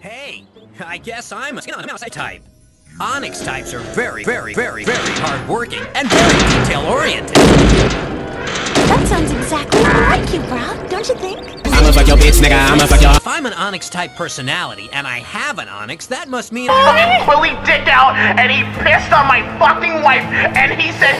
Hey, I guess I'm a mouse type. Onix types are very, very, very, very hardworking and very detail-oriented. That sounds exactly like you, Brock, don't you think? I'ma fuck your bitch, nigga. I'ma fuck your. If I'm an Onix type personality and I have an Onix, that must mean fucking Willie dick out and he pissed on my fucking wife and he said